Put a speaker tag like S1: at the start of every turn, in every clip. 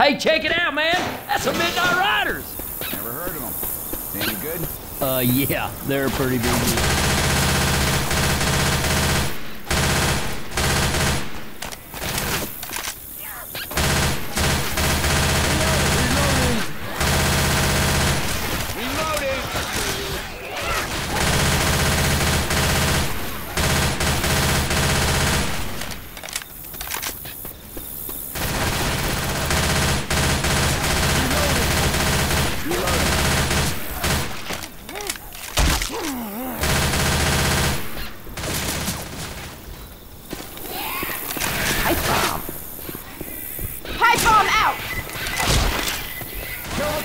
S1: Hey, check it out, man. That's the Midnight Riders.
S2: Never heard of them. Any good?
S1: Uh, yeah, they're pretty big.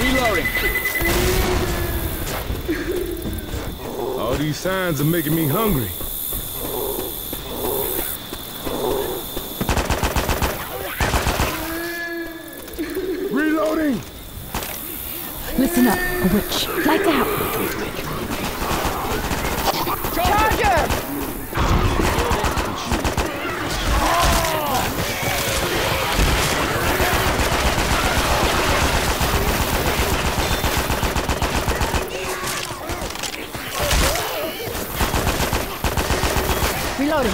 S3: Reloading. All these signs are making me hungry. Reloading!
S4: Listen up, a witch. Lights out! Reloading.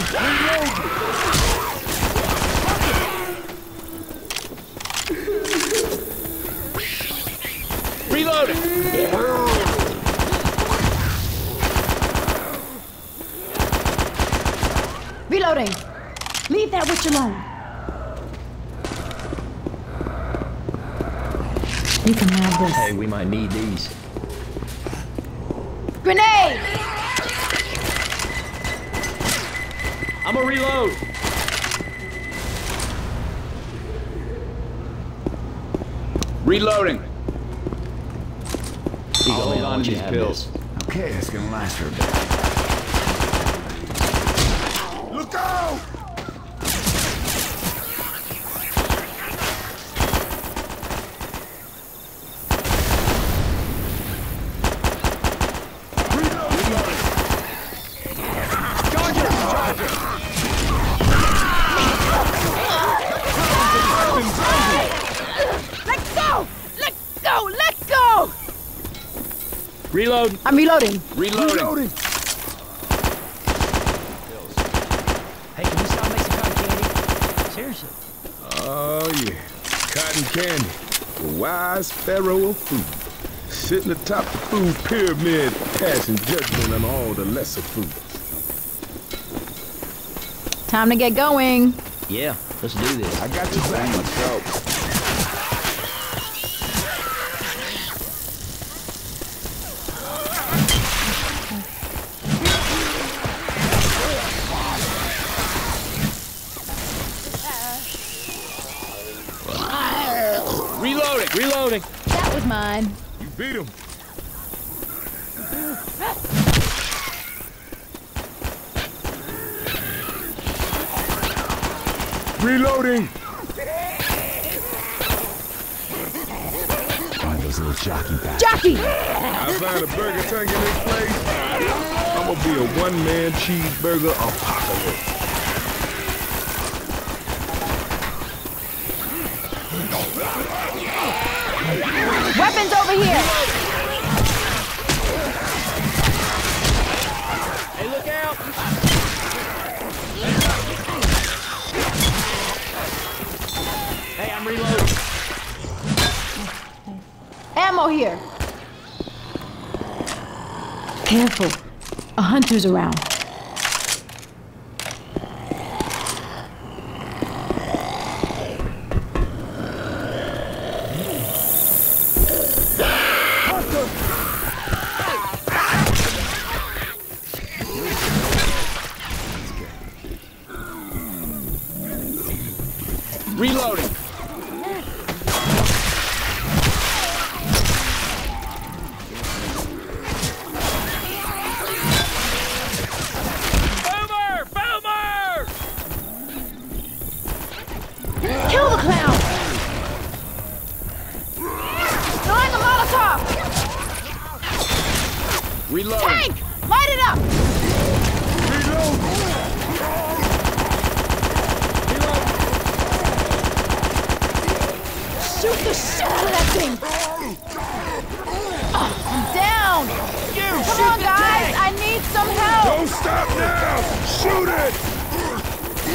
S1: Reloading.
S4: Reloading. Leave that witch alone. You can have this.
S1: Hey, we might need these.
S5: Grenade!
S1: I'm gonna reload. Reloading.
S2: I'll hold on
S1: these pills.
S2: Okay, it's gonna last for a bit.
S3: Look out!
S5: Let go! Let go! Let go!
S1: Reload.
S4: I'm reloading.
S1: Reloading.
S3: Reloading!
S1: Hey, can you stop making cotton candy? Seriously.
S3: Oh, yeah. Cotton candy. The wise pharaoh of food. Sitting atop the food pyramid, passing judgment on all the lesser foods.
S4: Time to get going.
S1: Yeah, let's do this.
S2: I got you back. Let's go.
S1: Reloading. Reloading.
S4: That was mine.
S3: You beat him. Reloading!
S2: Find those little jockey bastards.
S4: Jockey!
S3: I find a burger tank in this place. I'm gonna be a one-man cheeseburger apocalypse.
S5: Weapons over here!
S1: Hey, look out. Hey, I'm reloading.
S5: Ammo here!
S4: Careful. A hunter's around.
S3: Reloading.
S1: Boomer! Boomer!
S5: Kill the clown! Throwing a Molotov!
S3: Reloading.
S5: Tank!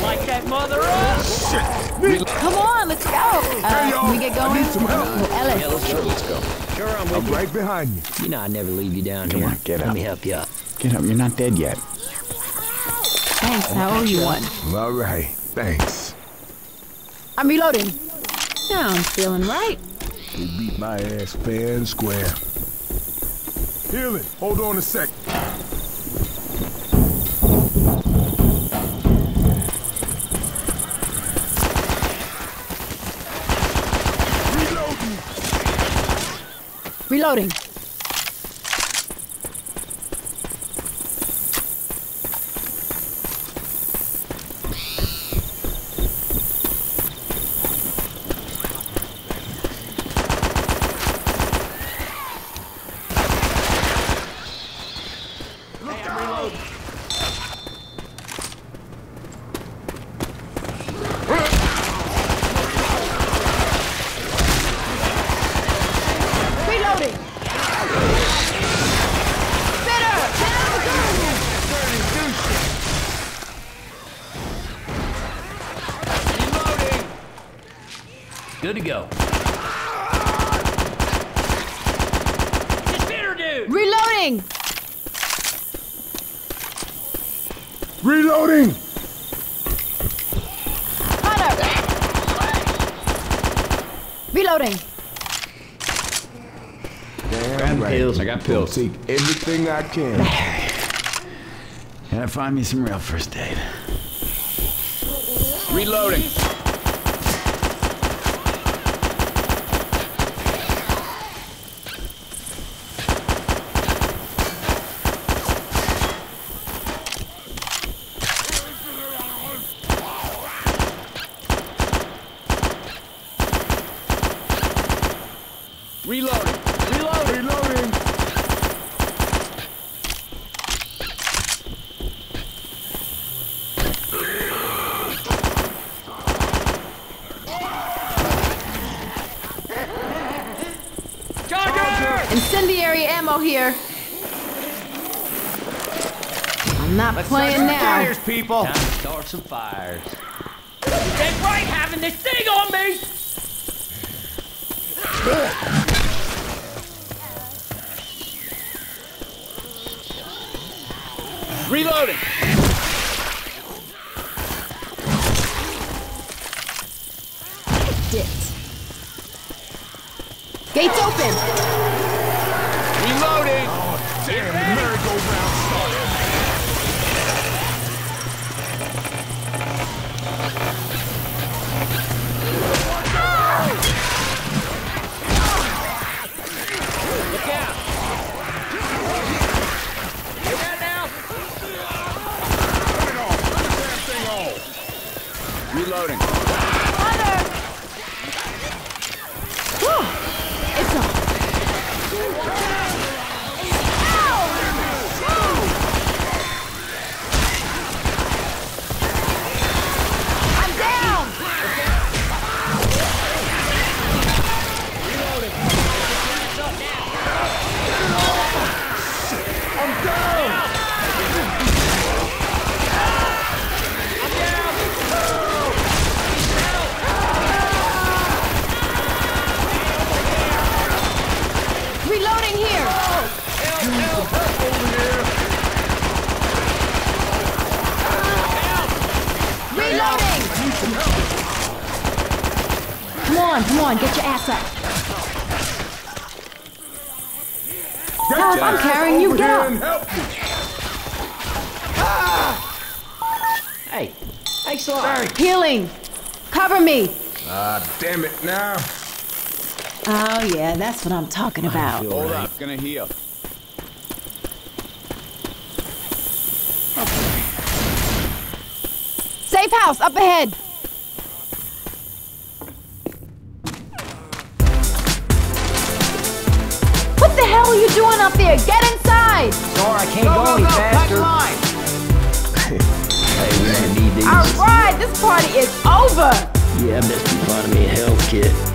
S1: Like that mother up!
S5: Come on, let's go! Uh, can we get
S3: I
S5: going?
S3: need some help.
S5: Oh, Ellis.
S1: Yeah, let's go, let's go. Sure, I'm with
S3: I'm right behind you.
S1: you. You know I never leave you down
S2: Come
S1: here.
S2: on, get up.
S1: Let me help you up.
S2: Get up, you're not dead yet.
S5: Thanks, I owe you one.
S3: All right. Thanks.
S5: I'm reloading. Now I'm feeling right.
S3: They beat my ass fair and square. Healing. Hold on a sec. Reloading.
S5: Reloading. Better. Down.
S1: Good to go. Just hit her, dude!
S5: Reloading.
S3: Reloading.
S5: Hunter. Reloading.
S3: Damn right.
S2: pills. I got pills.
S3: Take everything I can.
S2: Gotta find me some real first aid.
S3: Reloading. Reloading. Reloading. Reloading.
S1: Charger!
S5: Incendiary ammo here. I'm not playing now.
S1: people! Time to start some fires. They right having this thing on me!
S3: Reloading.
S5: It. Gates open. on, get your ass up. Now, if I'm carrying you, get up.
S3: Ah!
S1: Hey, thanks a lot. Thanks.
S5: Healing, cover me.
S3: Ah, uh, damn it now.
S6: Oh yeah, that's what I'm talking about.
S1: Hold right. up, gonna heal.
S5: Safe house up ahead. All right, this party is over.
S1: Yeah, I best be finding me a health kit.